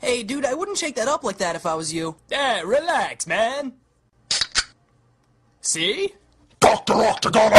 Hey, dude, I wouldn't shake that up like that if I was you. Hey, relax, man. See? Dr. Octagon